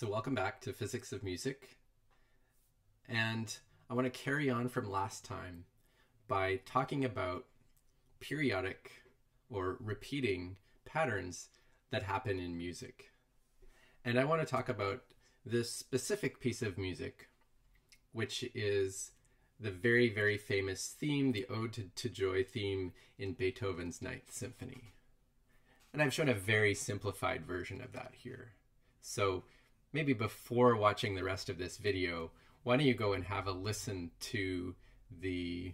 So, welcome back to Physics of Music. And I want to carry on from last time by talking about periodic or repeating patterns that happen in music. And I want to talk about this specific piece of music, which is the very, very famous theme, the Ode to, to Joy theme in Beethoven's Ninth Symphony. And I've shown a very simplified version of that here. So maybe before watching the rest of this video, why don't you go and have a listen to the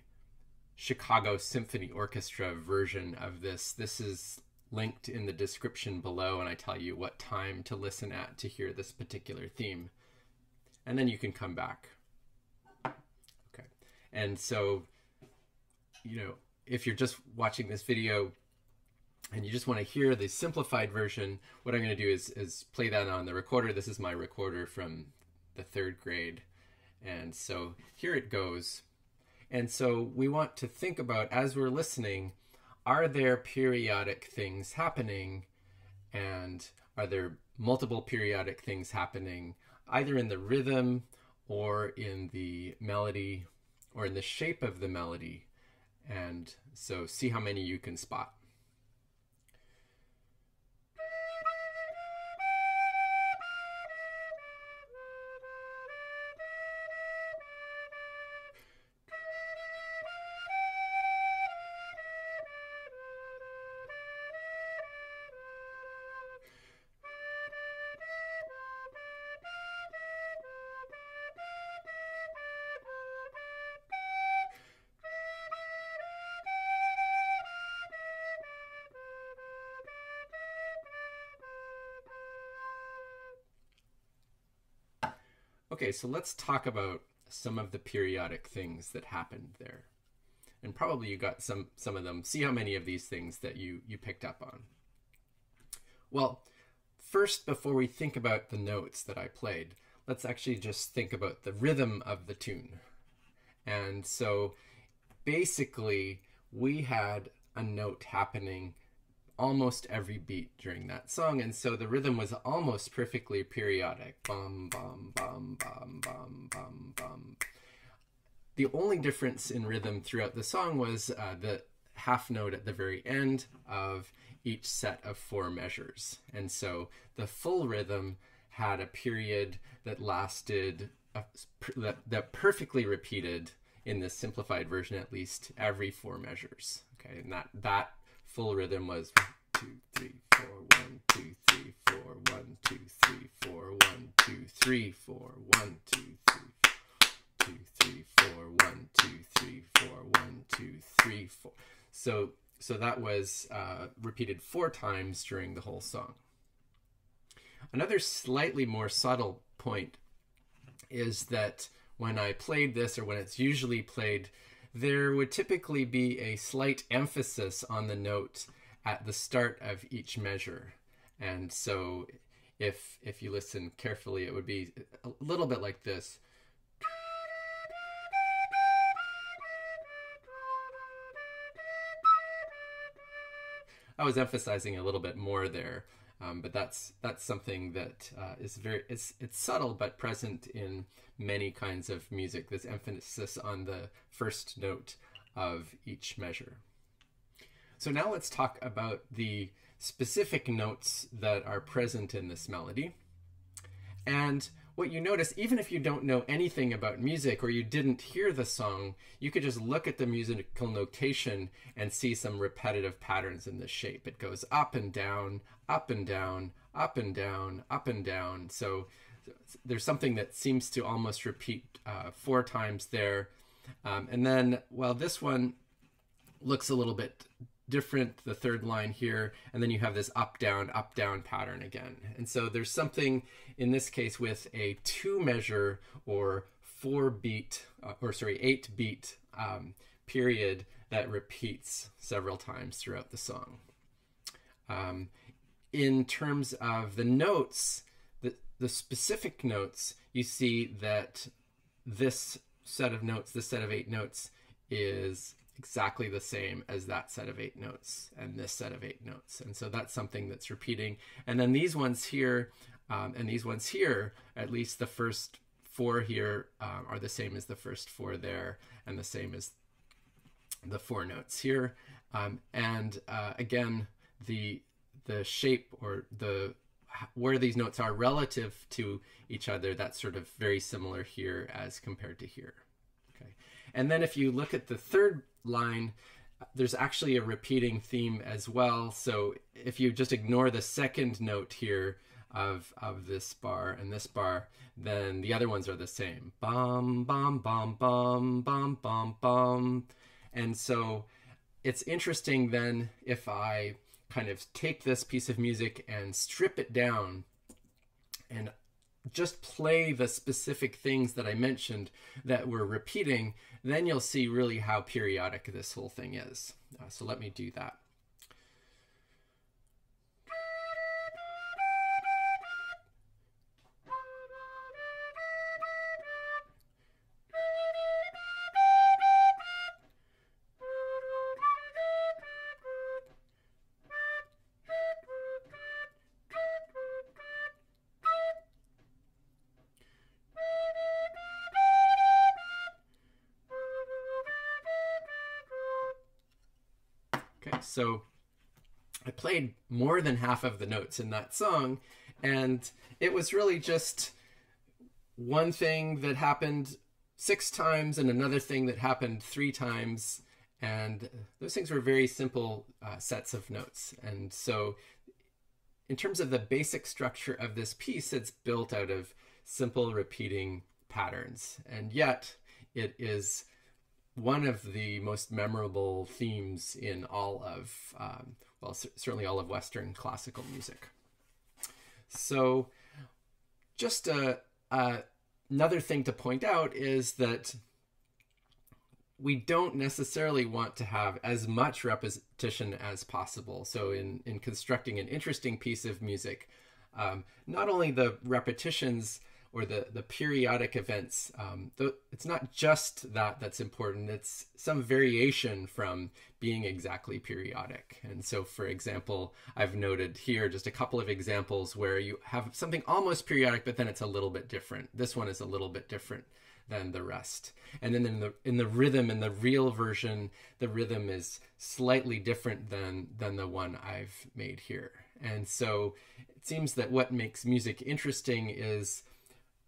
Chicago Symphony Orchestra version of this. This is linked in the description below, and I tell you what time to listen at to hear this particular theme. And then you can come back. Okay. And so, you know, if you're just watching this video and you just want to hear the simplified version, what I'm going to do is, is play that on the recorder. This is my recorder from the third grade. And so here it goes. And so we want to think about as we're listening, are there periodic things happening? And are there multiple periodic things happening either in the rhythm or in the melody or in the shape of the melody? And so see how many you can spot. Okay, so let's talk about some of the periodic things that happened there. And probably you got some some of them. See how many of these things that you you picked up on. Well, first before we think about the notes that I played, let's actually just think about the rhythm of the tune. And so basically we had a note happening almost every beat during that song, and so the rhythm was almost perfectly periodic. Bum bum bum bum bum bum bum. The only difference in rhythm throughout the song was uh, the half note at the very end of each set of four measures, and so the full rhythm had a period that lasted uh, that, that perfectly repeated in this simplified version at least every four measures okay and that that full rhythm was two, three, four, one, two, three, four, one, two, three, four, one, two, three, four, one, two, three, two, three, four, one, two, three, four, one, two, three, four. So so that was uh, repeated four times during the whole song. Another slightly more subtle point is that when I played this, or when it's usually played, there would typically be a slight emphasis on the note at the start of each measure. And so if if you listen carefully, it would be a little bit like this. I was emphasizing a little bit more there, um, but that's that's something that uh, is very it's it's subtle but present in many kinds of music. This emphasis on the first note of each measure. So now let's talk about the specific notes that are present in this melody. And what you notice, even if you don't know anything about music or you didn't hear the song, you could just look at the musical notation and see some repetitive patterns in the shape. It goes up and down, up and down, up and down, up and down. So there's something that seems to almost repeat uh, four times there. Um, and then, well, this one looks a little bit different, the third line here, and then you have this up, down, up, down pattern again. And so there's something in this case with a two measure or four beat, uh, or sorry, eight beat um, period that repeats several times throughout the song. Um, in terms of the notes, the, the specific notes, you see that this set of notes, this set of eight notes, is exactly the same as that set of eight notes and this set of eight notes. And so that's something that's repeating. And then these ones here Um, and these ones here, at least the first four here um, are the same as the first four there, and the same as the four notes here. Um, and uh, again, the the shape or the where these notes are relative to each other, that's sort of very similar here as compared to here. Okay, and then if you look at the third line, there's actually a repeating theme as well. So if you just ignore the second note here of of this bar and this bar, then the other ones are the same. Bum bum bum bum bum bum bum. And so it's interesting then if I kind of take this piece of music and strip it down and just play the specific things that I mentioned that we're repeating, then you'll see really how periodic this whole thing is. Uh, so let me do that. Okay, so I played more than half of the notes in that song, and it was really just one thing that happened six times and another thing that happened three times. And those things were very simple uh, sets of notes. And so, in terms of the basic structure of this piece, it's built out of simple repeating patterns. And yet, it is one of the most memorable themes in all of, um, well, certainly all of Western classical music. So, just a, a, another thing to point out is that we don't necessarily want to have as much repetition as possible. So, in, in constructing an interesting piece of music, um, not only the repetitions or the the periodic events. Um, it's not just that that's important. It's some variation from being exactly periodic. And so, for example, I've noted here just a couple of examples where you have something almost periodic, but then it's a little bit different. This one is a little bit different than the rest. And then in the in the rhythm in the real version, the rhythm is slightly different than than the one I've made here. And so it seems that what makes music interesting is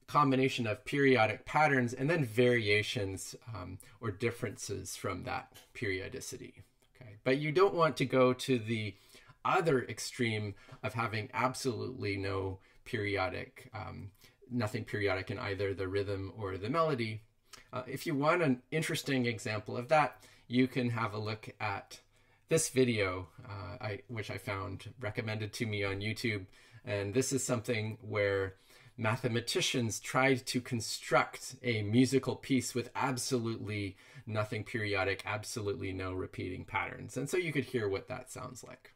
combination of periodic patterns and then variations um, or differences from that periodicity. Okay, but you don't want to go to the other extreme of having absolutely no periodic, um, nothing periodic in either the rhythm or the melody. Uh, if you want an interesting example of that, you can have a look at this video, uh, I, which I found recommended to me on YouTube. And this is something where mathematicians tried to construct a musical piece with absolutely nothing periodic, absolutely no repeating patterns. And so you could hear what that sounds like.